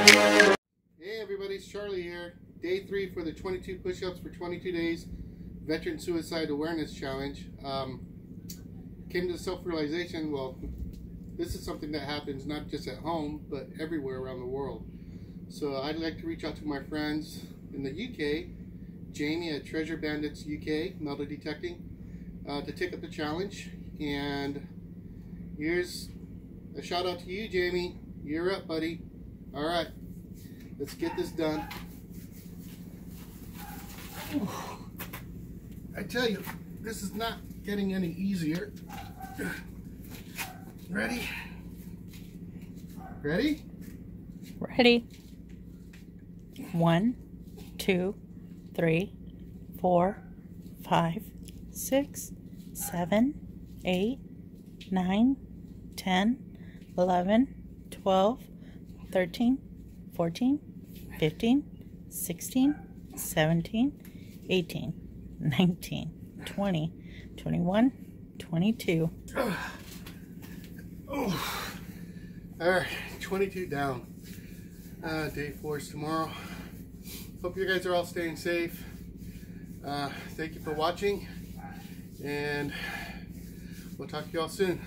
Hey everybody, it's Charlie here. Day three for the 22 push-ups for 22 days Veteran Suicide Awareness Challenge. Um, came to self-realization, well, this is something that happens not just at home, but everywhere around the world. So I'd like to reach out to my friends in the UK, Jamie at Treasure Bandits UK, metal detecting, uh, to take up the challenge. And here's a shout out to you, Jamie. You're up, buddy. All right, let's get this done. I tell you, this is not getting any easier. Ready? Ready? Ready. One, two, three, four, five, six, seven, eight, nine, ten, eleven, twelve, thirteen, fourteen, fifteen, sixteen, seventeen, eighteen, nineteen, twenty, twenty-one, twenty-two. Oh. All right, 22 down. Uh, day four is tomorrow. Hope you guys are all staying safe. Uh, thank you for watching, and we'll talk to you all soon.